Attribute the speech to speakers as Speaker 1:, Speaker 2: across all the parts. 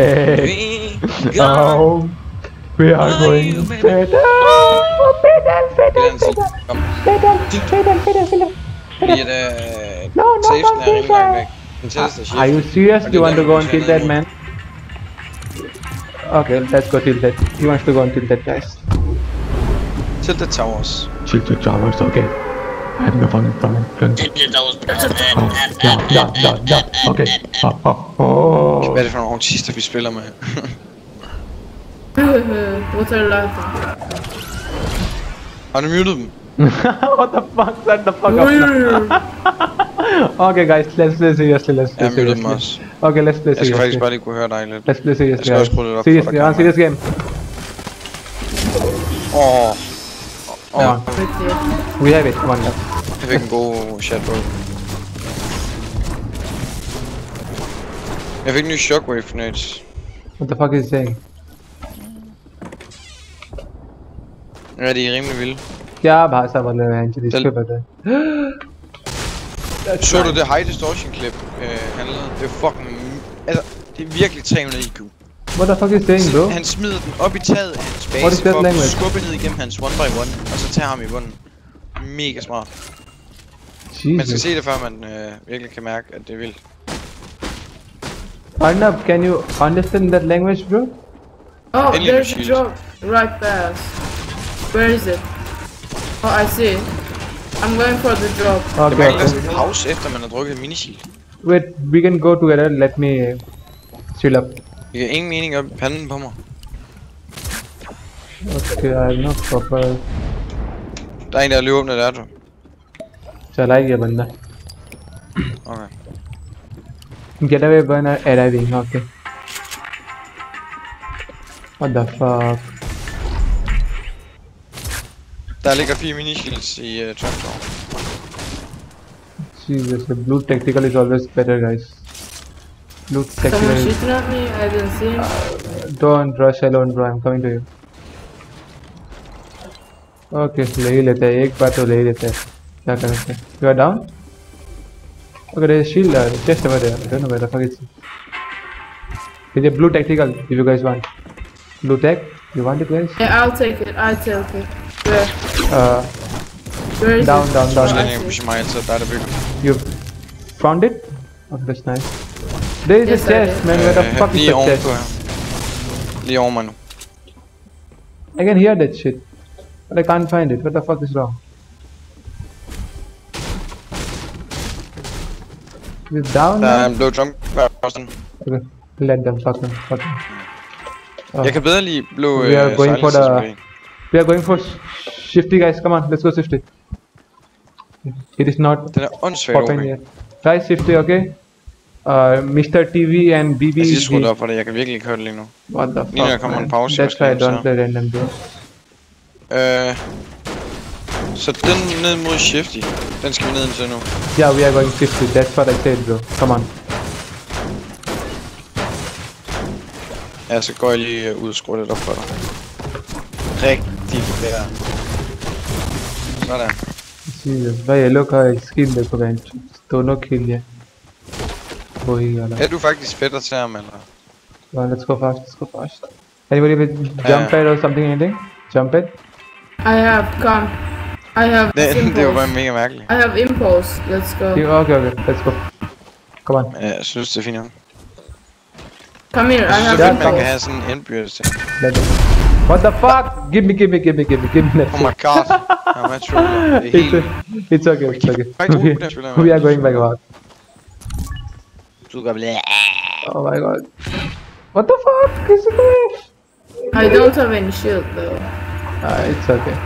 Speaker 1: Hey.
Speaker 2: We go.
Speaker 1: Oh. We are
Speaker 2: Are
Speaker 1: going
Speaker 2: you, baby?
Speaker 1: better. Pedal, pedal,
Speaker 2: Peter,
Speaker 1: pedal,
Speaker 2: Kom.
Speaker 1: pedal, pedal, pedal, pedal.
Speaker 2: Fordi at,
Speaker 1: No, no,
Speaker 2: safesen
Speaker 1: no,
Speaker 2: rimelig
Speaker 1: Peter.
Speaker 2: langt væk. Den tætteste shift.
Speaker 1: Are you serious?
Speaker 2: Og det
Speaker 1: You want
Speaker 2: der,
Speaker 1: to go
Speaker 2: vi
Speaker 1: and
Speaker 2: skal
Speaker 1: kill that
Speaker 2: ned
Speaker 1: man? Okay, let's go till that. He wants to go and kill that guy.
Speaker 2: Til the towers.
Speaker 1: Chill to Jarvis, okay. I have no fun from it. Gun. Oh, yeah, yeah, yeah, yeah. Okay. Oh, oh, oh.
Speaker 2: Hvad er det for nogle autister, vi spiller med?
Speaker 3: what are you laughing?
Speaker 2: Har du muted dem?
Speaker 1: what the fuck? Shut the fuck up. okay, guys, let's play seriously. Let's play
Speaker 2: Jeg muted dem
Speaker 1: seriously.
Speaker 2: også.
Speaker 1: Okay, let's play
Speaker 2: Jeg skal faktisk bare lige kunne høre dig lidt.
Speaker 1: Let's play seriously.
Speaker 2: skal også skrue lidt op for dig,
Speaker 1: on serious game.
Speaker 2: Åh. Åh,
Speaker 1: Come on.
Speaker 3: Okay.
Speaker 1: We have it. Come on, guys.
Speaker 2: jeg fik en god shot på. Jeg fik en ny shockwave nades.
Speaker 1: What the fuck is he saying?
Speaker 2: Ja, de er rimelig vilde.
Speaker 1: क्या भाषा बोल रहे हैं जी इसके पता है
Speaker 2: Så du det high distortion clip, øh, han lavede? Det er fucking... Altså, det er virkelig 300 IQ.
Speaker 1: What the fuck is he saying bro?
Speaker 2: Han smider den op i taget af hans
Speaker 1: What is
Speaker 2: base
Speaker 1: that
Speaker 2: for at
Speaker 1: language?
Speaker 2: skubbe ned igennem hans one by one, og så tager ham i bunden. Mega smart. Man skal
Speaker 1: Jesus.
Speaker 2: se det, før man øh, virkelig kan mærke, at det er vildt.
Speaker 1: Arnab, can you understand that language bro?
Speaker 3: Oh,
Speaker 2: Alien
Speaker 3: there's a
Speaker 2: shield.
Speaker 3: drop right past. Where is it? Oh, I see. I'm going for the drop.
Speaker 2: Det
Speaker 1: Okay, okay.
Speaker 2: sådan en pause, efter man har drukket en minishield.
Speaker 1: Wait, we can go together. Let me chill up.
Speaker 2: Det giver ingen mening op i panden på mig.
Speaker 1: Okay, I have no proper.
Speaker 2: Der er en, der løber om, der er du.
Speaker 1: चला गया बंदा
Speaker 2: Okay.
Speaker 1: getaway gun are arriving okay what the fuck
Speaker 2: Der ligger fire minishields i uh, Trapdoor.
Speaker 1: Jesus the blue tactical is always better guys blue
Speaker 3: Someone
Speaker 1: tactical is-
Speaker 3: shooting at me? I didn't see him.
Speaker 1: don't rush alone bro I'm coming to you okay ले ही लेते हैं एक बार तो ले ही लेते हैं Okay, okay. You are down? Okay, there's a shield uh, chest over there. I don't know where the fuck it's. Is a blue tactical if you guys want. Blue tech? You want it guys?
Speaker 3: Yeah, I'll take it. I'll take it. Where?
Speaker 1: Uh,
Speaker 3: Where is
Speaker 1: down,
Speaker 3: it?
Speaker 1: down, down,
Speaker 2: down.
Speaker 1: You found it? Oh, that's nice. There is
Speaker 3: yes,
Speaker 1: a chest, man. Where the fuck is the chest?
Speaker 2: Leon, man.
Speaker 1: I can hear that shit. But I can't find it. What the fuck is wrong? It down
Speaker 2: Der er en blå jump person.
Speaker 1: Okay, let them fuck them. Fuck them. Oh.
Speaker 2: Jeg kan bedre lide blå
Speaker 1: We are
Speaker 2: øh,
Speaker 1: going for the-. We are going for sh- shifty, guys. Come on, let's go shifty. It is not
Speaker 2: Den er åndssvagt OP.
Speaker 1: Try shifty, okay? Uh, Mr. TV and BB.
Speaker 2: Jeg skal skruet op for det, jeg kan virkelig ikke høre det lige nu.
Speaker 1: What the
Speaker 2: Lige når der
Speaker 1: fuck,
Speaker 2: kommer en
Speaker 1: man?
Speaker 2: pause,
Speaker 1: That's why I don't play random, bro.
Speaker 2: Øh, så den ned mod Shifty, den skal vi ned til nu.
Speaker 1: Yeah, we are going 50. That's what I said, bro. Come on.
Speaker 2: Ja, så går jeg lige øh, ud og skruer lidt op for dig. Rigtig der. Sådan.
Speaker 1: Jesus, भाई ये लोग का skill देखो बेंच दोनों खेल लिया वही वाला
Speaker 2: Er du faktisk fætter til ham, eller?
Speaker 1: well, let's go fast let's go fast anybody with jump
Speaker 2: Uh,
Speaker 1: pad or something anything jump it
Speaker 3: I have come. I have
Speaker 2: Det, det var bare
Speaker 3: impulse.
Speaker 2: mega mærkeligt.
Speaker 3: I have impulse. Let's go.
Speaker 1: Yeah, okay okay let's go come on
Speaker 2: Ja, jeg synes, det er fint. nok.
Speaker 3: Come here. I
Speaker 2: Jeg synes,
Speaker 3: have
Speaker 2: det er fedt, man kan have sådan en indbyrdes ting.
Speaker 1: what the fuck give me give me give me give me give me that
Speaker 2: Oh my god. I'm at true. Er
Speaker 1: it's,
Speaker 2: helt...
Speaker 1: it's okay it's okay we,
Speaker 2: god, den spiller jeg
Speaker 1: we are going back out
Speaker 2: Du gør blæ.
Speaker 1: oh my god what the fuck is it doing?
Speaker 3: I don't have any shield though.
Speaker 1: uh, it's okay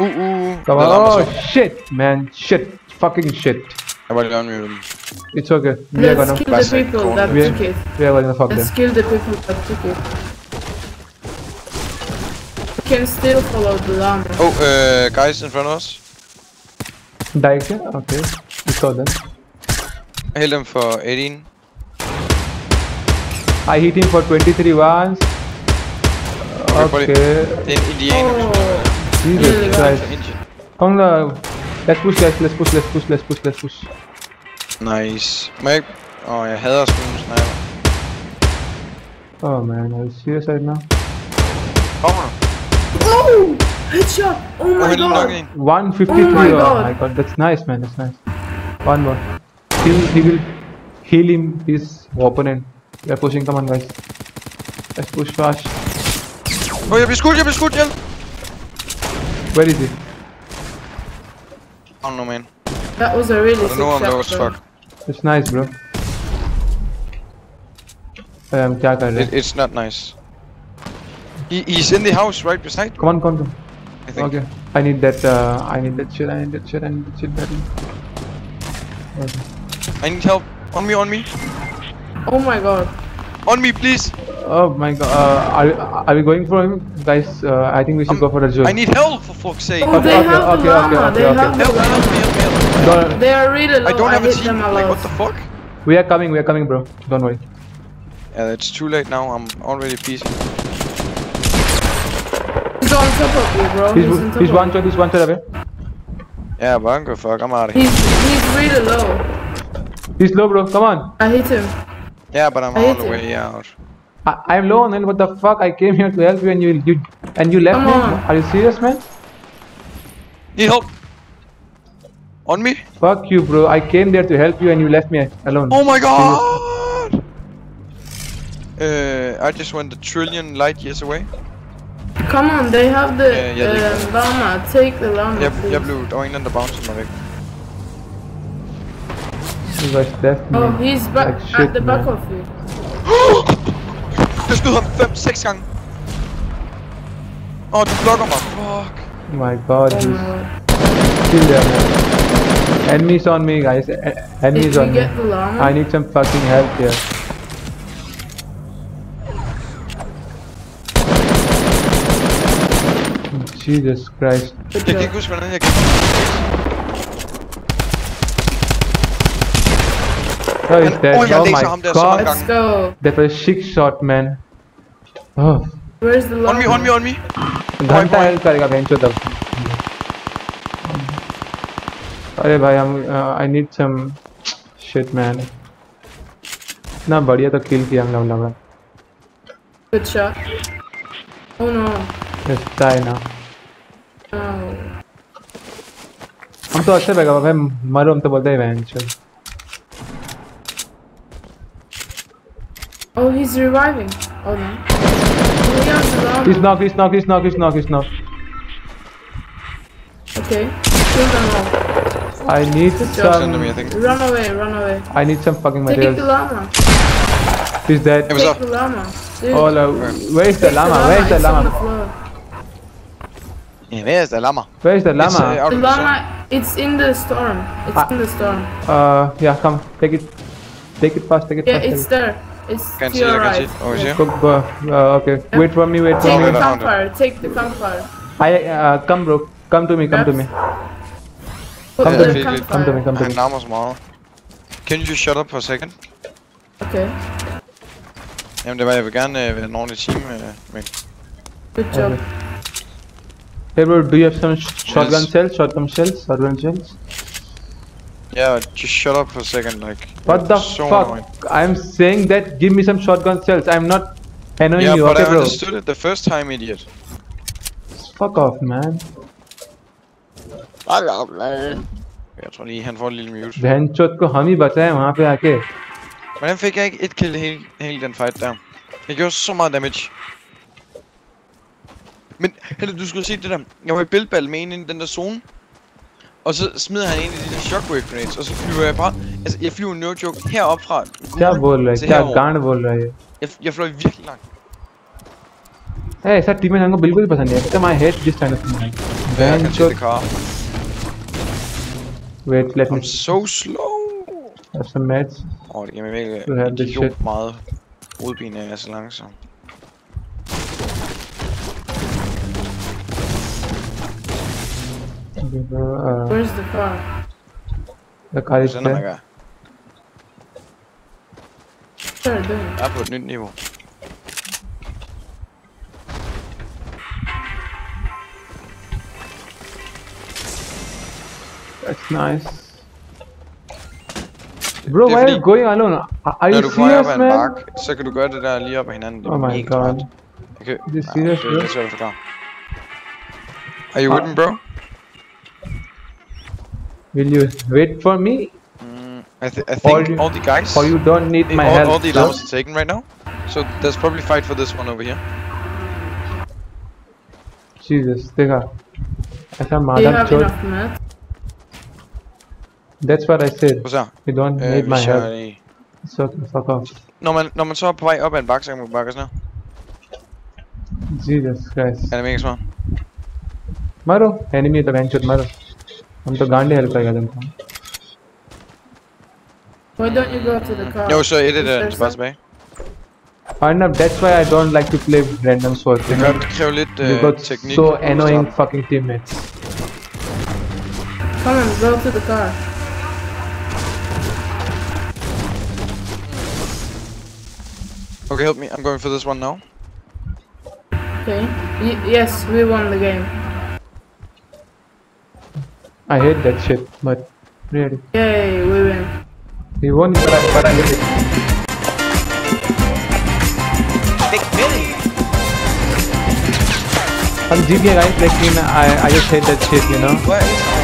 Speaker 2: Uh, uh.
Speaker 1: come on oh shit man shit fucking shit
Speaker 2: Jeg var lige unmute
Speaker 1: it's okay we
Speaker 3: Let's
Speaker 1: gonna
Speaker 3: kill the people
Speaker 2: cool.
Speaker 3: that
Speaker 1: We are-
Speaker 3: took it.
Speaker 1: we are gonna fuck them
Speaker 3: Let's kill the people that took it. We can still follow the llama.
Speaker 2: Oh, uh, guys in front of us.
Speaker 1: Direction? Okay. We saw them.
Speaker 2: Held dem for 18.
Speaker 1: I hit him for 23 once.
Speaker 2: Okay, buddy.
Speaker 1: Okay.
Speaker 2: Det er en indianer, vi spiller med.
Speaker 1: Jesus Christ. Come on. Let's push guys, let's push, let's push, let's push, let's push.
Speaker 2: Nice. Må jeg ikke... Åh, oh, jeg hader at skyde med sniper.
Speaker 1: Oh man, are you serious right now?
Speaker 2: Kommer du?
Speaker 3: Oh! Headshot! Oh my god!
Speaker 2: en.
Speaker 1: 153.
Speaker 3: Oh my
Speaker 1: oh
Speaker 3: God.
Speaker 1: my god, that's nice, man. That's nice. One more. He'll, he will heal him, his opponent. We are pushing. Come on, guys. Let's push fast.
Speaker 2: Åh, oh, jeg bliver skudt, jeg bliver skudt, hjælp!
Speaker 1: Where is he?
Speaker 2: I don't know, man.
Speaker 3: That was a really
Speaker 2: I don't know, I'm
Speaker 3: was
Speaker 2: fuck.
Speaker 1: It's nice, bro. Um,
Speaker 2: it, it's not nice. He, he's in the house right beside.
Speaker 1: Come on, come on.
Speaker 2: I think.
Speaker 1: Okay. I need that. Uh, I need that shit. I need that shit. I need that shit. Okay.
Speaker 2: I need help. On me. On me.
Speaker 3: Oh my god.
Speaker 2: On me, please.
Speaker 1: Oh my god, uh, are, are we going for him? Guys, uh, I think we should
Speaker 2: Um,
Speaker 1: go for the Joe.
Speaker 2: I need help for fuck's sake.
Speaker 3: Oh,
Speaker 1: Okay,
Speaker 3: they
Speaker 1: okay,
Speaker 3: have the
Speaker 1: okay, okay,
Speaker 3: they
Speaker 1: okay,
Speaker 3: have
Speaker 2: Help help me, help me, help me.
Speaker 3: They are really low.
Speaker 2: I don't have a team. Like, what the fuck?
Speaker 1: we are coming, we are coming, bro. Don't worry.
Speaker 2: Yeah, it's too late now. I'm already PC.
Speaker 3: He's on top of you, bro.
Speaker 1: He's,
Speaker 3: He's, on top
Speaker 1: he's one
Speaker 3: you.
Speaker 1: shot, he's one shot away.
Speaker 2: Yeah, but I don't fuck. I'm out of here.
Speaker 3: He's he's really low.
Speaker 1: He's low, bro. Come on.
Speaker 3: I hit him.
Speaker 2: Yeah, but I'm
Speaker 3: I
Speaker 2: all the
Speaker 3: it.
Speaker 2: way out.
Speaker 1: I, I'm low, man. What the fuck? I came here to help you, and you, you, and you left
Speaker 3: Come
Speaker 1: me.
Speaker 3: on.
Speaker 1: Are you serious, man?
Speaker 2: Need help. On me.
Speaker 1: Fuck you, bro. I came there to help you, and you left me alone.
Speaker 2: Oh my god. Uh, I just went a trillion light years away.
Speaker 3: Come on, they have the
Speaker 2: Yeah, yeah,
Speaker 3: uh, llama. Take the llama,
Speaker 2: Jeg,
Speaker 3: please.
Speaker 2: jeg blev, der var en eller anden, der bouncede mig væk.
Speaker 1: You guys left me.
Speaker 3: Oh, he's back
Speaker 1: like shit,
Speaker 3: at the back
Speaker 1: man.
Speaker 3: of you.
Speaker 2: Jeg skød ham 5-6 gange. Åh, oh, du blokker mig. Fuck.
Speaker 1: Oh my god, he's
Speaker 3: my god.
Speaker 1: still there, man. Enemies on me, guys.
Speaker 3: Did
Speaker 1: Enemies
Speaker 3: you
Speaker 1: on me.
Speaker 3: get the llama?
Speaker 1: I need some fucking help here. Jesus Christ.
Speaker 3: Good
Speaker 2: Jeg kan
Speaker 3: job.
Speaker 2: ikke huske, hvordan jeg gik.
Speaker 1: Oh, he's
Speaker 2: Han-
Speaker 1: dead.
Speaker 2: Åh, jeg
Speaker 1: oh
Speaker 2: laser ham
Speaker 1: my
Speaker 2: der så mange
Speaker 1: god.
Speaker 3: Let's go.
Speaker 1: That was sick shot, man. Oh,
Speaker 3: Where's the llama?
Speaker 2: On me, on me, on me.
Speaker 1: घंटा help करेगा बेंचो तब अरे भाई हम I need some shit man इतना बढ़िया तो किल किया हम लोग लगा
Speaker 3: Good shot. Oh no.
Speaker 1: Let's die now
Speaker 3: No.
Speaker 1: हम तो अच्छे बैगा भाई मरो हम तो बोलते हैं बेंचो
Speaker 3: Oh, he's reviving. Hold on. Oh, he has the llama.
Speaker 1: He's knock, he's knock, he's knock, he's knock, he's knock.
Speaker 3: Okay. Kill them all.
Speaker 1: I need
Speaker 3: Good job.
Speaker 2: Send me, I think.
Speaker 3: Run away, run away.
Speaker 1: I need some fucking
Speaker 3: Take the
Speaker 1: materials.
Speaker 3: llama.
Speaker 1: He's dead.
Speaker 2: Hey, what's
Speaker 3: Take
Speaker 2: up?
Speaker 3: the llama. Dude,
Speaker 1: Oh, no. where is the
Speaker 3: take
Speaker 1: llama? Where is the
Speaker 3: It's on the
Speaker 1: llama?
Speaker 3: floor.
Speaker 2: Ja, hvad er det, lammer?
Speaker 1: Where is the
Speaker 2: It's, uh,
Speaker 1: llama?
Speaker 3: The
Speaker 2: of
Speaker 3: llama, it's in the storm. It's
Speaker 1: Ah.
Speaker 3: in the storm.
Speaker 1: Uh, yeah, come, take it, take it fast, take it
Speaker 3: Yeah,
Speaker 1: fast.
Speaker 3: Yeah, it's
Speaker 1: take
Speaker 3: there. It's
Speaker 2: Can
Speaker 3: to
Speaker 2: see,
Speaker 3: your
Speaker 2: I can see.
Speaker 3: right.
Speaker 2: Oh, is
Speaker 3: Yeah.
Speaker 2: it?
Speaker 1: it. Go, go. Uh, okay, wait for me, wait for
Speaker 3: Take
Speaker 1: me.
Speaker 3: the
Speaker 2: Oh,
Speaker 3: campfire. Take the campfire.
Speaker 1: I uh, come, bro. Come to me, come to me.
Speaker 3: Put
Speaker 1: Come
Speaker 2: to me,
Speaker 3: campfire.
Speaker 1: Come to me, come to me.
Speaker 2: larmer så meget. Can you just shut up for a second?
Speaker 3: Okay.
Speaker 2: Jamen, det var, jeg vil gerne øh, være en ordentlig team, øh, men...
Speaker 3: Good job.
Speaker 1: Okay. Hey, bro, do you have some sh- shotgun
Speaker 2: Yes.
Speaker 1: shells? Shotgun shells? Shotgun shells?
Speaker 2: Yeah, just shut up for a second, like...
Speaker 1: What the
Speaker 2: so
Speaker 1: fuck?
Speaker 2: annoying.
Speaker 1: I'm saying that. Give me some shotgun shells. I'm not annoying
Speaker 2: Yeah,
Speaker 1: you,
Speaker 2: but
Speaker 1: okay,
Speaker 2: I
Speaker 1: bro?
Speaker 2: understood it the first time, idiot.
Speaker 1: Fuck off, man.
Speaker 2: Jeg tror lige, han får en lille mute.
Speaker 1: बहनचोद को हम ही बचाए वहाँ पे आके
Speaker 2: Hvordan fik jeg ikke et kill hele, hele den fight der? Jeg gjorde så meget damage. Men Helle, du skulle se det der. Jeg var i bilball med en i den der zone. Og så smider han en af de der shockwave grenades, og så flyver jeg bare... Altså, jeg flyver no joke herop fra.
Speaker 1: क्या बोल रहा है
Speaker 2: से
Speaker 1: क्या
Speaker 2: herover.
Speaker 1: गांड बोल रहा है ये
Speaker 2: Jeg, jeg fløj virkelig langt.
Speaker 1: ए, ऐसा टीम हमको बिल्कुल भी पसंद नहीं है एकदम I hate this kind of thing
Speaker 2: Yeah, I can see
Speaker 1: बहनचोद
Speaker 2: the car.
Speaker 1: Wait let me
Speaker 2: I'm so slow.
Speaker 1: have some meds
Speaker 2: Åh, oh, det giver mig virkelig
Speaker 1: Du har det
Speaker 2: idiot
Speaker 1: shit.
Speaker 2: meget hovedpine, af, jeg er så langsom.
Speaker 1: Uh,
Speaker 3: Where's the car?
Speaker 1: the car is
Speaker 2: Sådan er
Speaker 1: there
Speaker 2: jeg.
Speaker 3: What are you doing?
Speaker 2: Jeg er på et nyt niveau.
Speaker 1: that's nice Bro,
Speaker 2: det
Speaker 1: why are you going alone? Are are
Speaker 2: når
Speaker 1: you
Speaker 2: du kommer op
Speaker 1: serious,
Speaker 2: ad en
Speaker 1: man?
Speaker 2: bakke, så kan du gøre det der lige op ad hinanden. Det
Speaker 1: Oh my god.
Speaker 2: smart. Okay.
Speaker 1: This
Speaker 2: Nej,
Speaker 1: serious,
Speaker 2: er
Speaker 1: bro?
Speaker 2: lidt svært at forklare. Are you with me, bro?
Speaker 1: Will you wait for me?
Speaker 2: Mm, I, th I think
Speaker 1: Or you-
Speaker 2: all the guys,
Speaker 1: Or you don't need my
Speaker 2: all,
Speaker 1: help?
Speaker 2: all the
Speaker 1: bro?
Speaker 2: alarms are taken right now. So there's probably fight for this one over here.
Speaker 1: Jesus, देखा ऐसा
Speaker 3: Do you
Speaker 1: मादर
Speaker 3: have
Speaker 1: चोद
Speaker 3: enough mats?
Speaker 1: That's what I said.
Speaker 2: Prøv så.
Speaker 1: You don't
Speaker 2: Øh,
Speaker 1: need my
Speaker 2: hvis jeg
Speaker 1: help.
Speaker 2: lige-
Speaker 1: It's okay, fuck off.
Speaker 2: Når man, når man så er på vej op ad en bakke, så kan man bakke sådan her.
Speaker 1: Jesus Christ.
Speaker 2: Er det mega smart?
Speaker 1: मारो enemy तो bench मारो हम तो गांडे help करेगा तुमको
Speaker 3: Why don't you go to the car?
Speaker 2: Jo, så er det
Speaker 3: Is
Speaker 2: der
Speaker 3: there
Speaker 2: tilbage
Speaker 3: some-
Speaker 2: tilbage.
Speaker 1: Arnab that's why I don't like to play random swords you
Speaker 2: Det
Speaker 1: know
Speaker 2: gør, det kræver lidt
Speaker 1: you
Speaker 2: øh,
Speaker 1: got
Speaker 2: teknik.
Speaker 1: so
Speaker 2: at
Speaker 1: annoying
Speaker 2: starte.
Speaker 1: fucking teammates
Speaker 3: Come on, go to the car.
Speaker 2: Okay, help me. I'm going for this one now.
Speaker 3: Okay. Y- yes, we won the game.
Speaker 1: I hate that shit, but really.
Speaker 3: Yay, we win.
Speaker 1: He won, but I, but I hate it. I'm GTA right, like, I, I just hate that shit, you know?
Speaker 2: What?